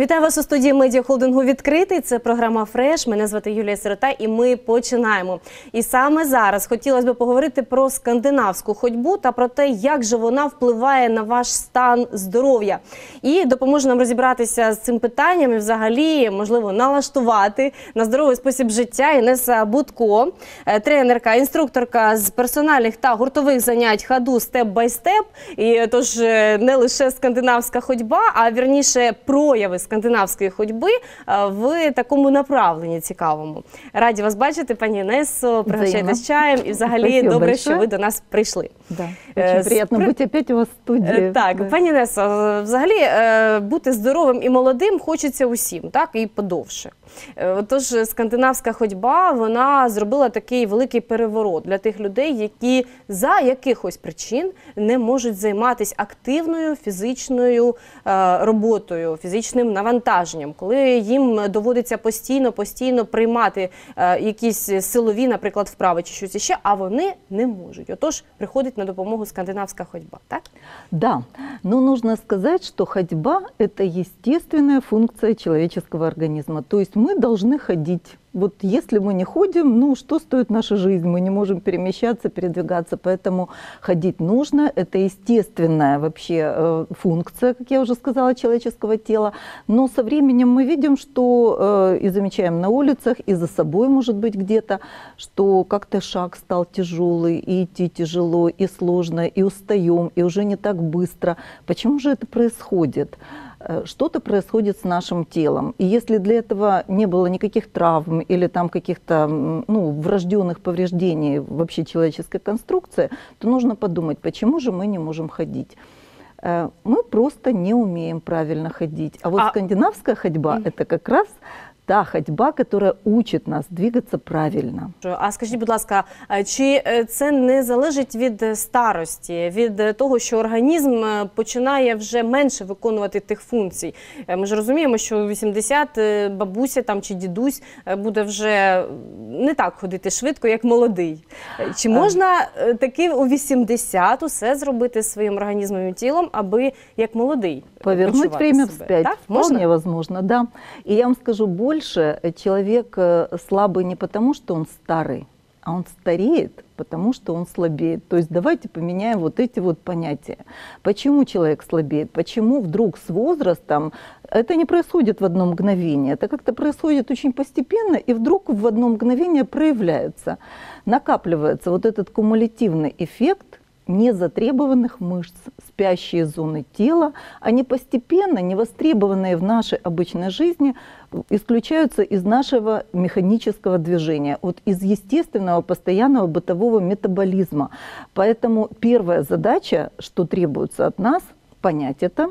Вітаю вас у студії медіахолдингу відкритий. Це програма Фреш. Мене звати Юлія Сирота, і ми починаємо. І саме зараз хотілося б поговорити про скандинавську ходьбу та про те, як же вона впливає на ваш стан здоров'я, і допоможе нам розібратися з цим питанням і взагалі можливо налаштувати на здоровий спосіб життя. Інеса Будко, е, тренерка, інструкторка з персональних та гуртових занять хаду степ бай степ. І тож е, не лише скандинавська ходьба, а вірніше прояви скандинавської ходьби е, в такому направленні цікавому. Раді вас бачити, пані Інесо. Пригощайтесь чаєм і взагалі Спасибо добре, большое. що ви до нас прийшли. Да, Э, очень приятно спри- опять у вас в студии. Е, Так, Да. пані Несо, е, взагалі е, бути здоровим і молодим хочеться усім, так і подовше. Е, Отож, скандинавська ходьба вона зробила такий великий переворот для тих людей, які за якихось причин не можуть займатися активною фізичною е, роботою, фізичним навантаженням, коли їм доводиться постійно, постійно приймати е, якісь силові, наприклад, вправи чи щось іще, а вони не можуть. Отож, приходить на допомогу скандинавська ходьба, так? Да, но нужно сказать, что ходьба – это естественная функция человеческого организма. То мы должны ходить. Вот если мы не ходим, ну что стоит наша жизнь? Мы не можем перемещаться, передвигаться, поэтому ходить нужно. Это естественная вообще э, функция, как я уже сказала, человеческого тела. Но со временем мы видим, что э, и замечаем на улицах, и за собой, может быть, где-то, что как-то шаг стал тяжелый, и идти тяжело, и сложно, и устаем, и уже не так быстро. Почему же это происходит? Э, Что-то происходит с нашим телом. И если для этого не было никаких травм или там каких-то ну, врожденных повреждений вообще человеческой конструкции, то нужно подумать, почему же мы не можем ходить. Э, Мы просто не умеем правильно ходить. А вот А- скандинавская ходьба это как раз та ходьба, которая учит нас двигаться правильно. А скажіть, будь ласка, чи е, це не залежить від е, старості, від е, того, що організм починає вже менше виконувати тих функцій? Ми ж розуміємо, що у 80 е, бабуся там чи дідусь буде вже не так ходити швидко, як молодий. Чи можна таки у 80 усе зробити своїм організмом і тілом, аби як молодий Повернуть время себе? вспять вполне Можна? возможно, да. И я вам скажу больше, э, человек э, слабый не потому, что он старый, а он стареет, потому что он слабеет. То есть давайте поменяем вот эти вот понятия. Почему человек слабеет? Почему вдруг с возрастом это не происходит в одно мгновение, это как-то происходит очень постепенно и вдруг в одно мгновение проявляется. Накапливается вот этот кумулятивный эффект незатребованных мышц, спящие зоны тела, они постепенно, невостребованные в нашей обычной жизни, исключаются из нашего механического движения, вот из естественного постоянного бытового метаболизма. Поэтому первая задача, что требуется от нас, понять это,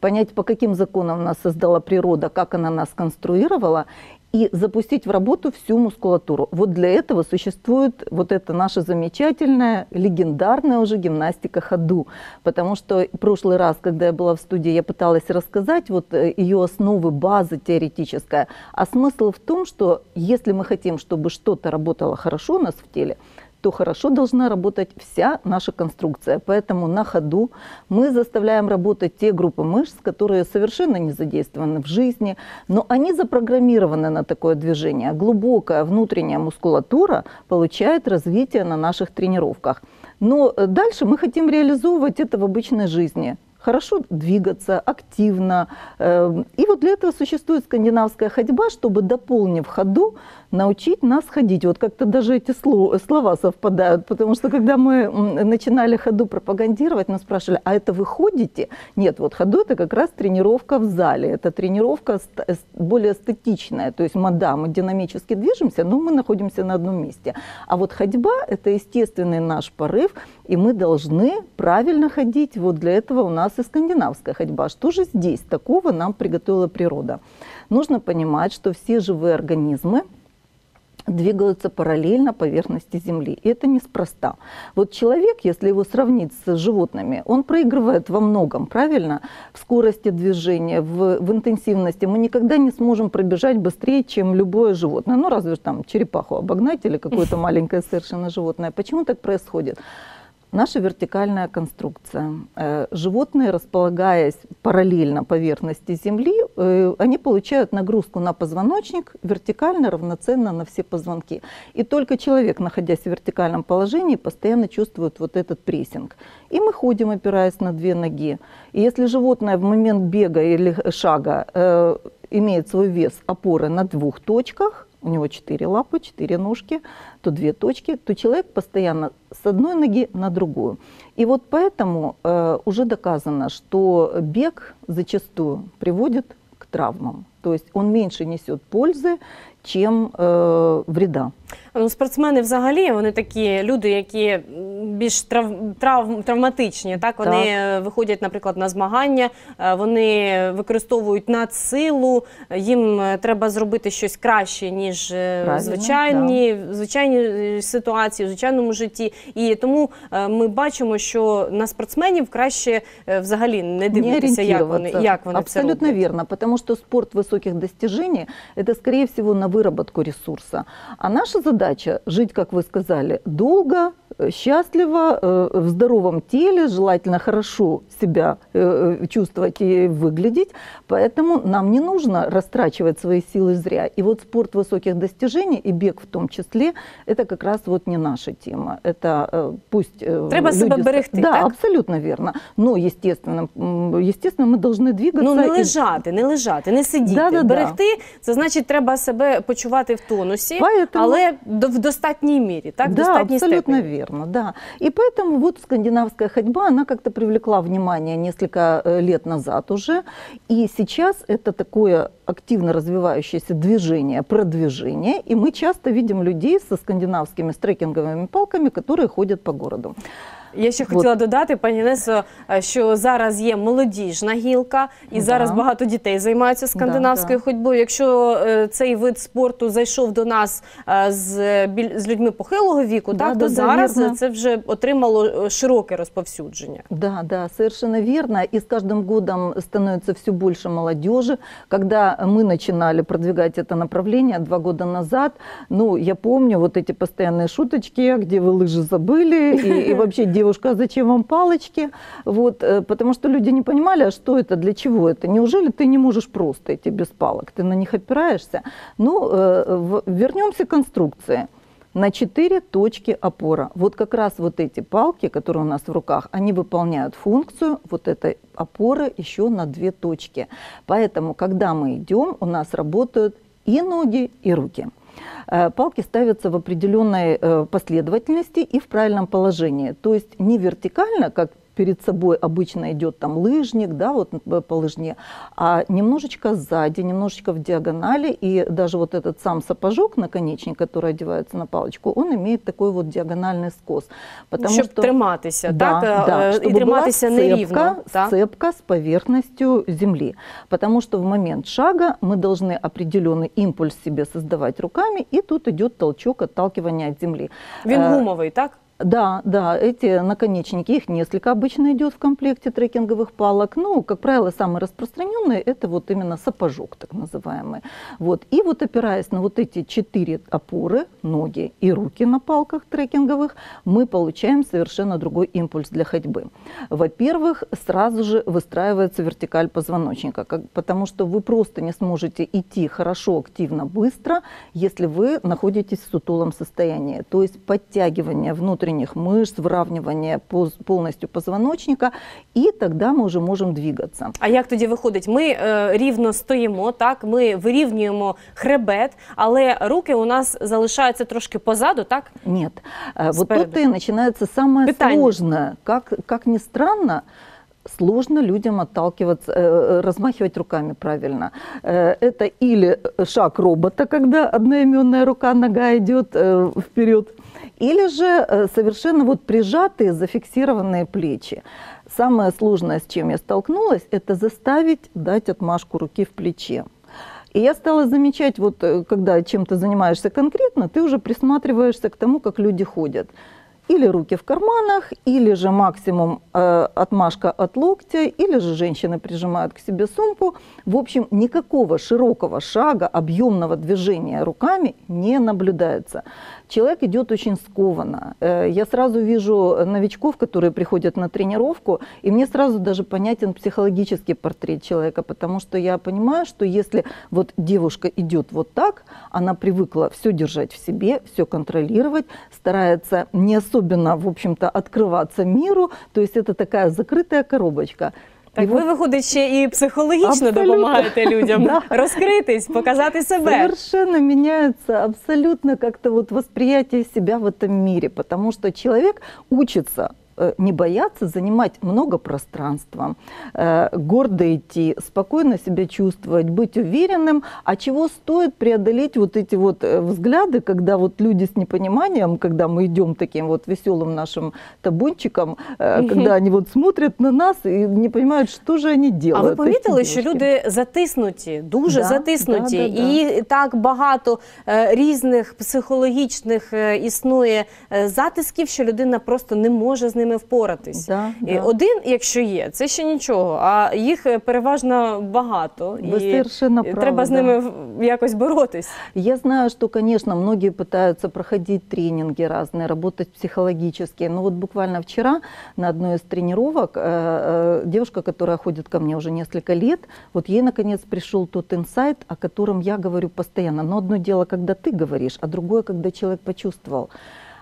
понять, по каким законам нас создала природа, как она нас конструировала, и запустить в работу всю мускулатуру. Вот для этого существует вот эта наша замечательная, легендарная уже гимнастика ходу. Потому что в прошлый раз, когда я была в студии, я пыталась рассказать вот э, ее основы, базы теоретическая. А смысл в том, что если мы хотим, чтобы что-то работало хорошо у нас в теле, то хорошо должна работать вся наша конструкция. Поэтому на ходу мы заставляем работать те группы мышц, которые совершенно не задействованы в жизни, но они запрограммированы на такое движение. Глубокая внутренняя мускулатура получает развитие на наших тренировках. Но э, дальше мы хотим реализовывать это в обычной жизни хорошо двигаться, активно. Э, И вот для этого существует скандинавская ходьба, чтобы, дополнив ходу, научить нас ходить. Вот как-то даже эти сло- слова совпадают, потому что когда мы начинали ходу пропагандировать, нас спрашивали, а это вы ходите? Нет, вот ходу это как раз тренировка в зале, это тренировка более статичная, то есть мы, мы динамически движемся, но мы находимся на одном месте. А вот ходьба – это естественный наш порыв, и мы должны правильно ходить. Вот для этого у нас и скандинавская ходьба. Что же здесь такого нам приготовила природа? Нужно понимать, что все живые организмы двигаются параллельно поверхности Земли. И это неспроста. Вот человек, если его сравнить с животными, он проигрывает во многом, правильно? В скорости движения, в, в интенсивности. Мы никогда не сможем пробежать быстрее, чем любое животное. Ну, разве там черепаху обогнать или какое-то маленькое совершенно животное. Почему так происходит? Наша вертикальная конструкция. Э, Животные, располагаясь параллельно поверхности Земли, э, они получают нагрузку на позвоночник вертикально, равноценно на все позвонки. И только человек, находясь в вертикальном положении, постоянно чувствует вот этот прессинг. И мы ходим, опираясь на две ноги. И если животное в момент бега или шага э, имеет свой вес опоры на двух точках, у него четыре лапы, четыре ножки, то две точки, то человек постоянно с одной ноги на другую. И вот поэтому э, уже доказано, что бег зачастую приводит к травмам. То есть он меньше несет пользы, чем э, вреда. Ну, спортсмени взагалі вони такі люди, які м, більш трав, трав, травматичні. Так вони е, виходять, наприклад, на змагання, е, вони використовують надсилу, їм е, треба зробити щось краще, ніж е, Правильно, звичайні, звичайні е, ситуації, в звичайному житті. І тому е, ми бачимо, що на спортсменів краще е, взагалі не дивитися, як вони, ориентироваться. як вони це Абсолютно роблять. верно, потому что спорт высоких достижений – это, скорее всего, на выработку ресурса. А наша задача – жить, как вы сказали, долго, э, счастливо, э, в здоровом теле, желательно хорошо себя э, чувствовать и выглядеть. Поэтому нам не нужно растрачивать свои силы зря. И вот спорт высоких достижений, и бег в том числе, это как раз вот не наша тема. Это пусть Треба люди себе берегти, Да, так? абсолютно верно. Но, естественно, естественно, мы должны двигаться. Ну не и- лежати, не лежати, не сидіти. Да-да-да. Берегти це значить, треба себе почувати в тонусі, Поэтому- але в достатній мірі, так в да, достатній абсолютно степені. верно, да. И поэтому вот скандинавская ходьба, она как-то привлекла внимание несколько э, лет назад уже. И сейчас это такое активно развивающееся движение, продвижение. И мы часто видим людей со скандинавскими с трекинговыми палками, которые ходят по городу. Я ще Вот. хотіла додати, пані Несо, е, що зараз є молодіжна гілка, і Да. зараз багато дітей займаються скандинавською да. ходьбою. Якщо е, цей вид спорту зайшов до нас е, з, біль- з людьми похилого віку, Да, так да, то да, зараз вірно. це вже отримало е, широке розповсюдження. Да, да, совершенно верно. И с каждым годом становится все больше молодежи. Когда мы начинали продвигать это направление два года назад, ну, я помню вот эти постоянные шуточки, «А где вы лыжи забыли, и, и вообще, девушка, а зачем вам палочки? Вот, э, потому что люди не понимали, а что это, для чего это? Неужели ты не можешь просто идти без палок? Ты на них опираешься? Ну, э, вернемся к конструкции на четыре точки опора. Вот как раз вот эти палки, которые у нас в руках, они выполняют функцию вот этой опоры еще на две точки. Поэтому, когда мы идем, у нас работают и ноги, и руки. Э, Палки ставятся в определенной э, последовательности и в правильном положении. То есть не вертикально, как перед собой обычно идет там лыжник, да, вот э, по лыжне, а немножечко сзади, немножечко в диагонали, и даже вот этот сам сапожок, наконечник, который одевается на палочку, он имеет такой вот диагональный скос. Потому щоб что триматися, да, так? да, Е, чтобы і триматися была нерівно. сцепка, Так? сцепка с поверхностью земли. Потому что в момент шага мы должны определенный импульс себе создавать руками, и тут идет толчок отталкивания от земли. Він Э, гумовий, так? Да, да, эти наконечники, их несколько обычно идет в комплекте трекинговых палок. Ну, как правило, самый распространенный это вот именно сапожок, так называемый. Вот. И вот опираясь на вот эти четыре опоры, ноги и руки на палках трекинговых, мы получаем совершенно другой импульс для ходьбы. Во-первых, сразу же выстраивается вертикаль позвоночника, как- потому что вы просто не сможете идти хорошо, активно, быстро, если вы находитесь в сутулом состоянии. То есть подтягивание внутренних мышц, выравнивание поз- полностью позвоночника, и тогда мы уже можем двигаться. А як тоді виходить? Ми е, рівно стоїмо, так ми вирівнюємо хребет, але руки у нас залишаються трошки позаду, так? Нет. Э, Вот Спереду. тут и начинается самое Питание. сложное. Как, как ни странно, сложно людям отталкиваться, э, размахивать руками правильно. Э, Это или шаг робота, когда одноименная рука, нога идет э, вперед, или же э, совершенно вот прижатые, зафиксированные плечи. Самое сложное, с чем я столкнулась, это заставить дать отмашку руки в плече. И я стала замечать, вот э, когда чем-то занимаешься конкретно, ты уже присматриваешься к тому, как люди ходят. Или руки в карманах, или же максимум э, отмашка от локтя, или же женщины прижимают к себе сумку. В общем, никакого широкого шага, объемного движения руками не наблюдается. Человек идет очень скованно. Э, Я сразу вижу новичков, которые приходят на тренировку, и мне сразу даже понятен психологический портрет человека, потому что я понимаю, что если вот девушка идет вот так, она привыкла все держать в себе, все контролировать, старается не особенно, в общем-то, открываться миру, то есть это такая закрытая коробочка. Так И ви вот виходить ще і психологічно Абсолютно. допомагаєте людям Да. розкритись, показати себе. Совершенно меняется абсолютно как-то вот восприятие себя в этом мире, потому что человек учится э, не бояться занимать много пространства, э, гордо идти, спокойно себя чувствовать, быть уверенным. А чего стоит преодолеть вот эти вот э, взгляды, когда вот люди с непониманием, когда мы идем таким вот веселым нашим табунчиком, э, когда они вот смотрят на нас и не понимают, что же они А делают. ви помітили, эти що девушки. люди затиснуті, дуже Да, затиснуті, да, да, і так багато е, різних психологічних е, існує е, затисків, що людина просто не може з ними впоратись. Да, І да. Один, якщо є, це ще нічого, а їх е, переважно багато. Ви совершенно і праві, треба з да. ними в- якось боротись. Я знаю, что, конечно, многие пытаются проходить тренинги разные, работать психологически. Но вот буквально вчера на одной из тренировок э, э, девушка, которая ходит ко мне уже несколько лет, вот ей наконец пришел тот инсайт, о котором я говорю постоянно. Но одно дело, когда ты говоришь, а другое, когда человек почувствовал.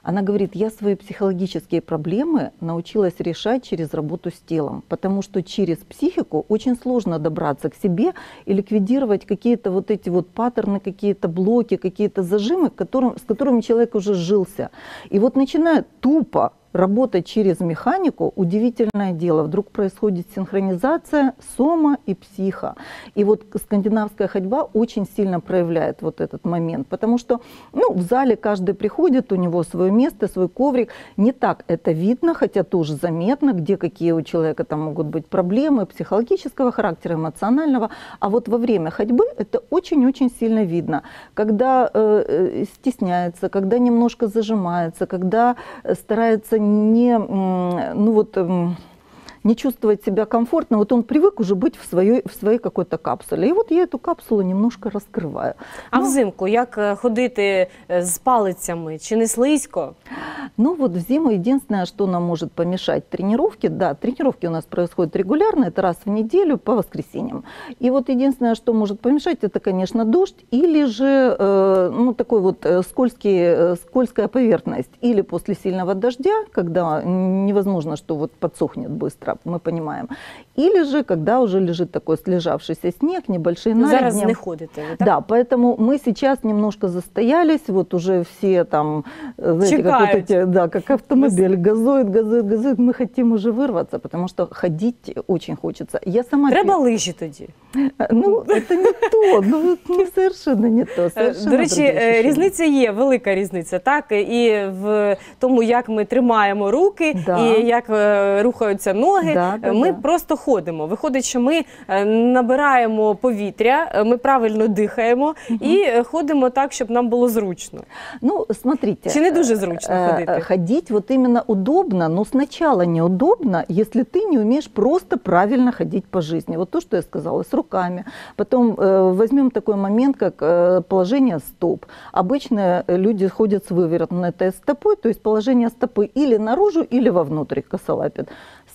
Она говорит, я свои психологические проблемы научилась решать через работу с телом, потому что через психику очень сложно добраться к себе и ликвидировать какие-то вот эти вот паттерны, какие-то блоки, какие-то зажимы, которым, с которыми человек уже сжился. И вот начиная тупо работать через механику, удивительное дело, вдруг происходит синхронизация сома и психа. И вот скандинавская ходьба очень сильно проявляет вот этот момент, потому что ну, в зале каждый приходит, у него свое место, свой коврик. Не так это видно, хотя тоже заметно, где какие у человека там могут быть проблемы психологического характера, эмоционального. А вот во время ходьбы это очень-очень сильно видно. Когда э, э, стесняется, когда немножко зажимается, когда э, старается не, ну вот, м, не чувствовать себя комфортно, вот он привык уже быть в своей, в своей какой-то капсуле. И вот я эту капсулу немножко раскрываю. А Ну, взимку як е, ходити е, з палицями? Чи не слизько? Ну вот в зиму единственное, что нам может помешать тренировке, да, тренировки у нас происходят регулярно, это раз в неделю по воскресеньям. И вот единственное, что может помешать, это, конечно, дождь или же э, ну, такой вот э, скользкий, э, скользкая поверхность. Или после сильного дождя, когда невозможно, что вот подсохнет быстро, мы понимаем. Или же, когда уже лежит такой слежавшийся снег, небольшие Ну, зараз наледни. не ходите. Ви, так? Да, поэтому мы сейчас немножко застоялись, вот уже все там, э, знаете, как, вот Чекают. эти, да, как автомобиль, газует, газует, газует, мы хотим уже вырваться, потому что ходить очень хочется. Я сама... Треба лижі тоді. пи- Ну, это не то, ну, вот, ну, совершенно не то, Е, совершенно До речі, другие е, ощущения. різниця є, велика різниця, так? І в тому, як ми тримаємо руки, Да. і як е, рухаються ноги. Да, да, Е, ми да. просто ходимо. Виходить, що ми е, набираємо повітря, е, ми правильно дихаємо і е, ходимо так, щоб нам було зручно. Ну, смотрите. Чи не дуже зручно э, ходити? Ходить вот именно удобно, но сначала неудобно, если ты не умеешь просто правильно ходить по жизни. Вот то, что я сказала, с руками. Потом э, возьмем такой момент, как э, положение стоп. Обычно э, люди ходят с вывернутой стопой, то есть положение стопы или наружу, или вовнутрь косолапят.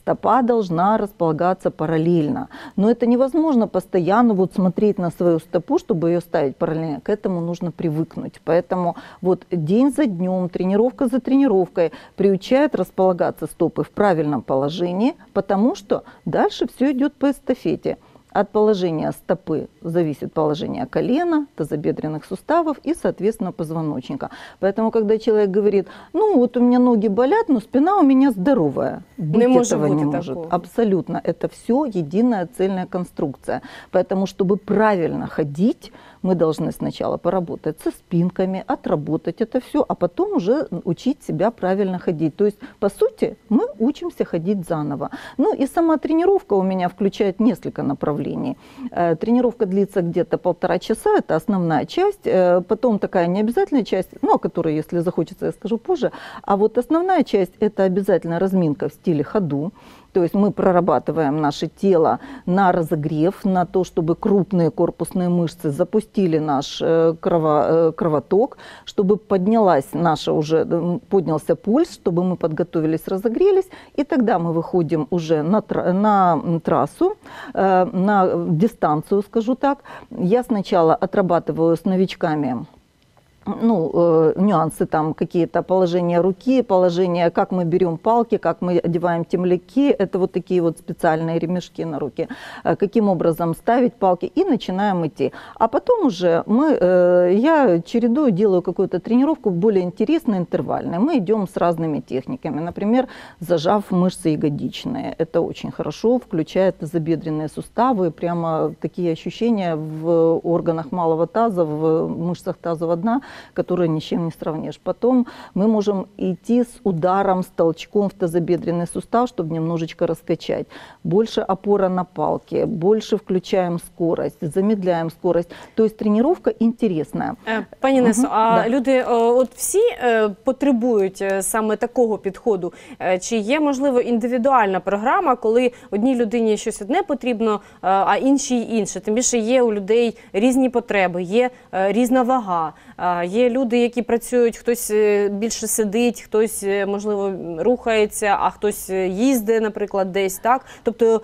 Стопа должна располагаться параллельно. Но это невозможно постоянно вот смотреть на свою стопу, чтобы ее ставить параллельно. К этому нужно привыкнуть. Поэтому вот день за днем, тренировка за тренировкой приучает располагаться стопы в правильном положении, потому что дальше все идет по эстафете. От положения стопы зависит положение колена, тазобедренных суставов и, соответственно, позвоночника. Поэтому, когда человек говорит, ну вот у меня ноги болят, но спина у меня здоровая, быть может этого не может. такого. Абсолютно. Это все единая цельная конструкция. Поэтому, чтобы правильно ходить, мы должны сначала поработать со спинками, отработать это все, а потом уже учить себя правильно ходить. То есть, по сути, мы учимся ходить заново. Ну и сама тренировка у меня включает несколько направлений. Э, Тренировка длится где-то полтора часа, это основная часть. Э, Потом такая необязательная часть, ну, о которой, если захочется, я скажу позже. А вот основная часть – это обязательно разминка в стиле ходу. То есть мы прорабатываем наше тело на разогрев, на то, чтобы крупные корпусные мышцы запустили наш э, крово- э, кровоток, чтобы поднялась наша уже, м, поднялся пульс, чтобы мы подготовились, разогрелись, и тогда мы выходим уже на, на трассу, э, на дистанцию, скажу так. Я сначала отрабатываю с новичками ну, э, нюансы там какие-то, положение руки, положение, как мы берем палки, как мы одеваем темляки, это вот такие вот специальные ремешки на руки, э, каким образом ставить палки, и начинаем идти. А потом уже мы, э, я чередую, делаю какую-то тренировку более интересную, интервальную. Мы идем с разными техниками, например, зажав мышцы ягодичные. Это очень хорошо, включает тазобедренные суставы, прямо такие ощущения в органах малого таза, в мышцах тазового дна, которые ни с чем не сравнишь. Потом мы можем идти с ударом, с толчком в тазобедренный сустав, чтобы немножечко раскачать. Больше опора на палке, больше включаем скорость, замедляем скорость. То есть тренировка интересная. Е, Пані Несо, Мгм, а да. люди, е, от всі е, потребують е, саме такого підходу? Е, Чи є можливо індивідуальна програма, коли одній людині щось одне потрібно, е, а іншій інше? Тим більше є у людей різні потреби, є е, різна вага. Є люди, які працюють, хтось е, більше сидить, хтось е, можливо рухається, а хтось е, їздить, наприклад, десь так. Тобто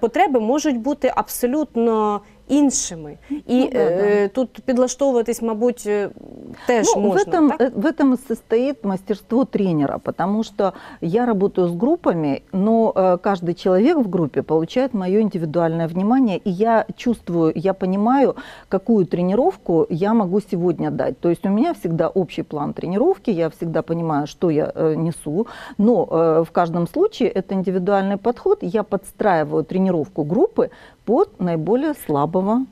потреби можуть бути абсолютно. Іншими і Ну, да, е, тут підлаштовуватись, мабуть, е, теж Ну, можна. в, этом, так? э, в этом и состоит мастерство тренера, потому что я работаю с группами, но э, каждый человек в группе получает мое индивидуальное внимание, и я чувствую, я понимаю, какую тренировку я могу сегодня дать. То есть у меня всегда общий план тренировки, я всегда понимаю, что я э, несу, но э, в каждом случае это индивидуальный подход, я подстраиваю тренировку группы под наиболее слабого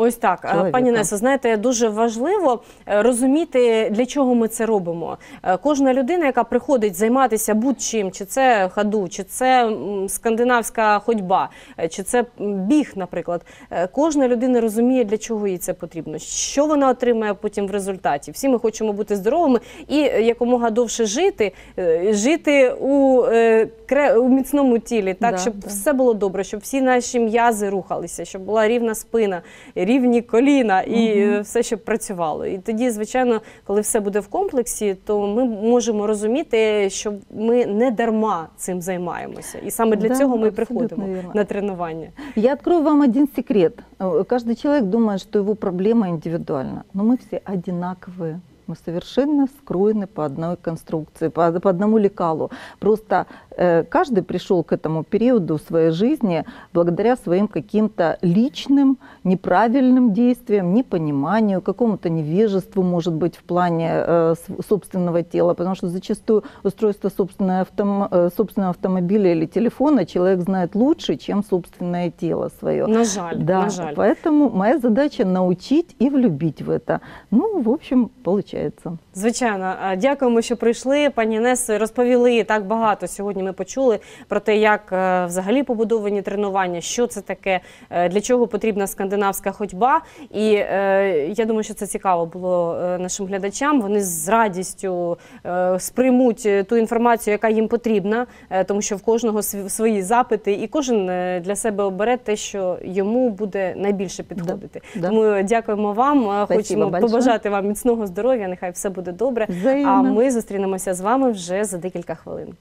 Ось так, чоловіка. пані Несо, знаєте, дуже важливо е, розуміти, для чого ми це робимо. Е, Кожна людина, яка приходить займатися будь-чим, чи це ходу, чи це скандинавська ходьба, е, чи це біг, наприклад. Кожна людина розуміє, для чого їй це потрібно, що вона отримає потім в результаті. Всі ми хочемо бути здоровими і якомога довше жити, жити у, у міцному тілі, так Да, щоб да. все було добре, щоб всі наші м'язи рухалися, щоб була рівна спина, рівні коліна і Мгм. е, все, щоб працювало. І тоді, звичайно, коли все буде в комплексі, то ми можемо розуміти, що ми не дарма цим займаємося. І саме для Да, цього ми і абсолютно приходимо вірно. на тренування. Я открою вам один секрет. Э, Каждый человек думает, что его проблема индивидуальна, но мы все одинаковые. Мы совершенно скроены по одной конструкции, по, по одному лекалу. Просто э, каждый пришел к этому периоду своей жизни благодаря своим каким-то личным, неправильным действиям, непониманию, какому-то невежеству, может быть, в плане э, собственного тела. Потому что зачастую устройство собственного, автом- э, собственного автомобиля или телефона человек знает лучше, чем собственное тело свое. На жаль, Да, на жаль. поэтому моя задача научить и влюбить в это. Ну, в общем, получается. Звичайно, дякуємо, що прийшли. Пані Несо, розповіли так багато. Сьогодні ми почули про те, як е, взагалі побудовані тренування, що це таке, е, для чого потрібна скандинавська ходьба. І е, я думаю, що це цікаво було нашим глядачам. Вони з радістю сприймуть ту інформацію, яка їм потрібна, тому що в кожного св- свої запити, і кожен для себе обере те, що йому буде найбільше підходити. да. Тому дякуємо вам. Спасибо Хочемо большое. побажати вам міцного здоров'я. Нехай все буде добре. А Взаємно. А ми зустрінемося з вами вже за декілька хвилин.